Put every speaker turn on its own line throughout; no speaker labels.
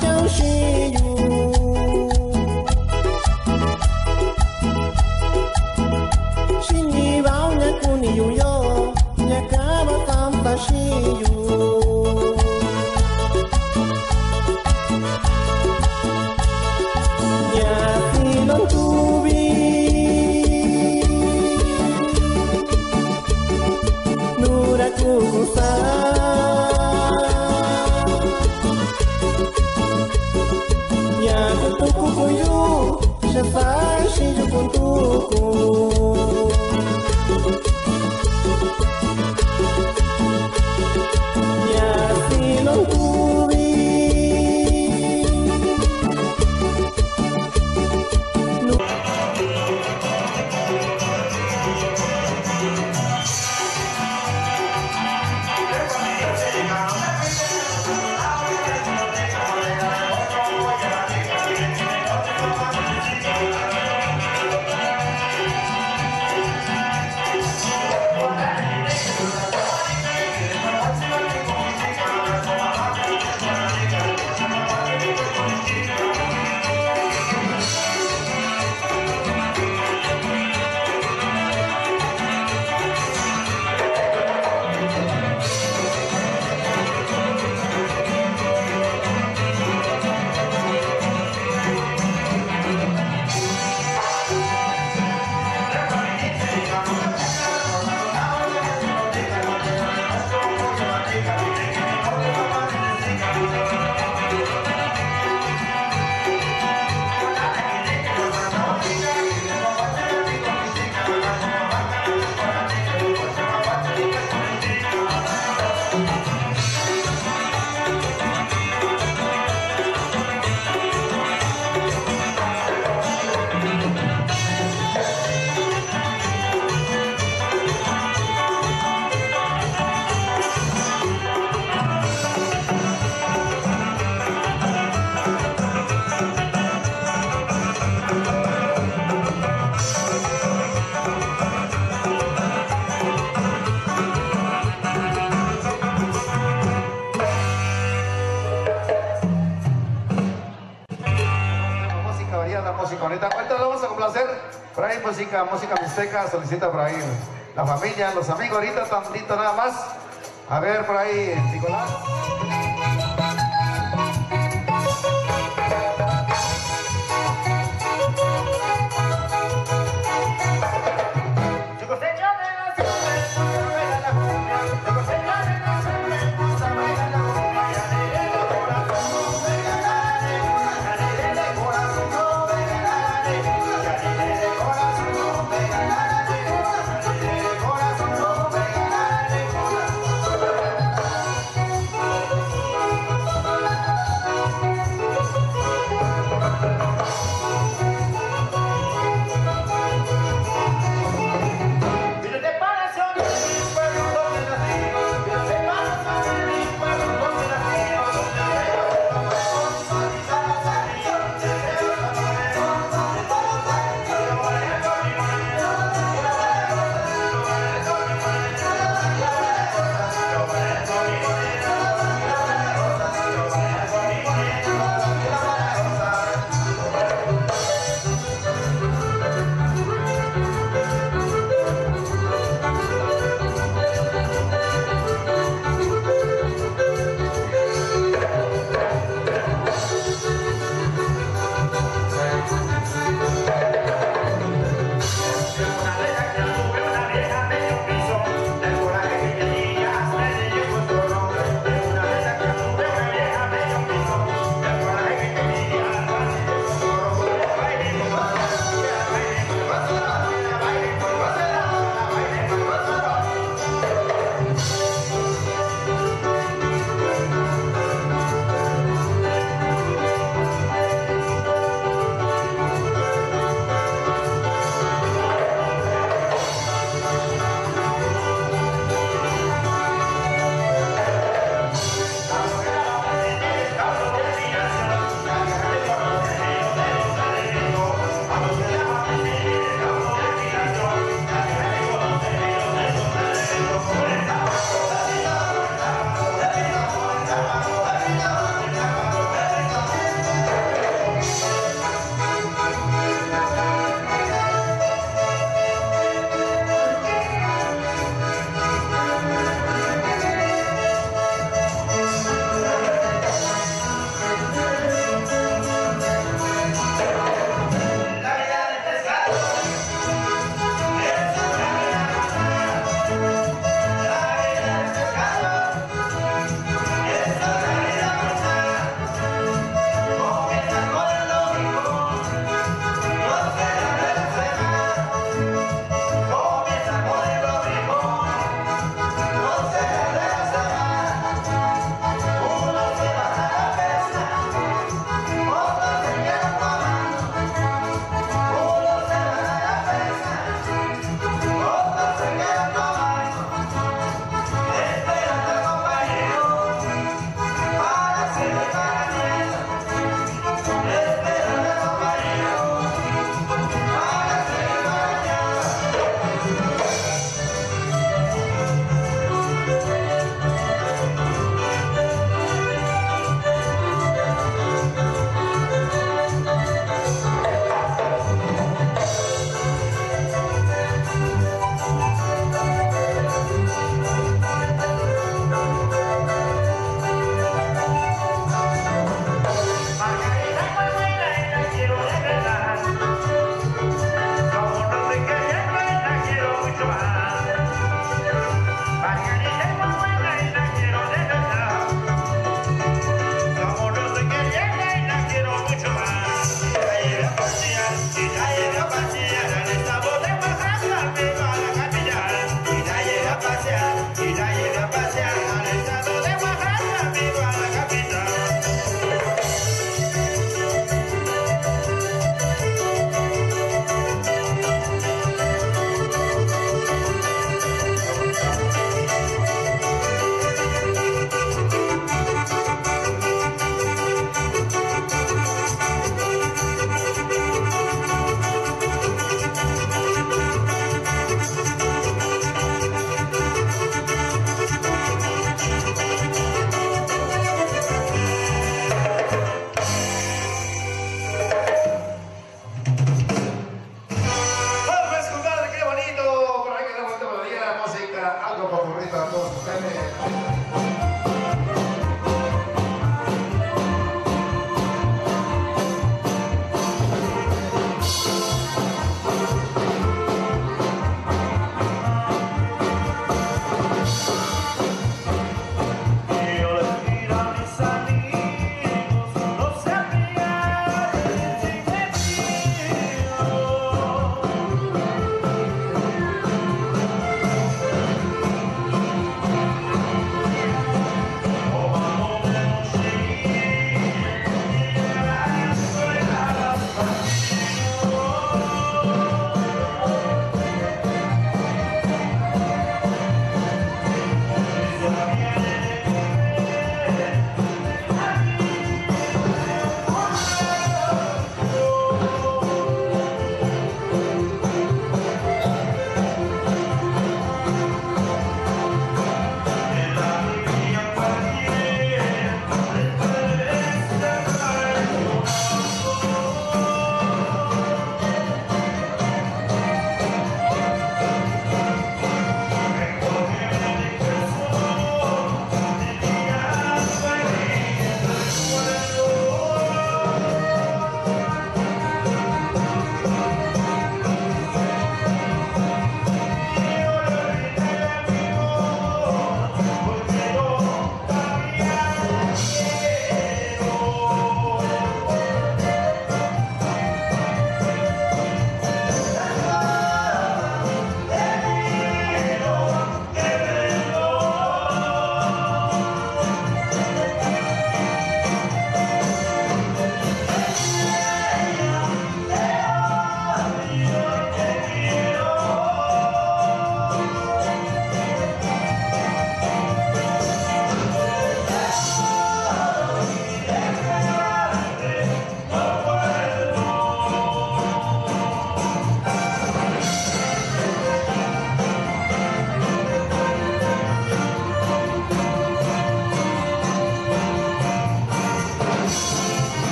就
是 Variada, música bonita. ¿Cuánto lo vamos a complacer? Por ahí música, música mixteca, solicita por ahí la familia, los amigos, ahorita tantito nada más. A ver, por ahí, Nicolás.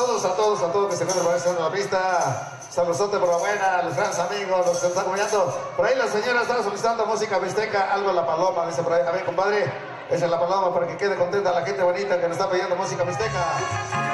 Todos, a todos, a todos que se encuentran por en la pista. Saludote por la buena, los grandes amigos, los que están acompañando. Por ahí la señora está solicitando música mixteca, algo la paloma, dice por ahí. A compadre, esa es la paloma para que quede contenta la gente bonita que nos está pidiendo música mixteca.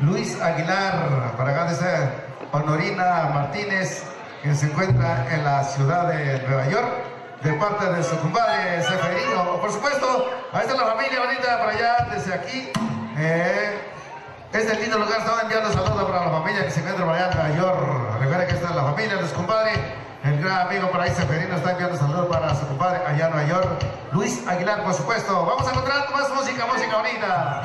Luis Aguilar, para acá dice Honorina Martínez, que se encuentra en la ciudad de Nueva York, de parte de su compadre Seferino. Por supuesto, ahí está la familia bonita para allá, desde aquí. Eh, este lindo lugar, estaba enviando saludos para la familia que se encuentra por allá en Nueva York. Recuerda que esta es la familia de los compadres. El gran amigo por ahí, Seferino, está enviando saludos para su compadre allá en Nueva York. Luis Aguilar, por supuesto. Vamos a encontrar más música, música bonita.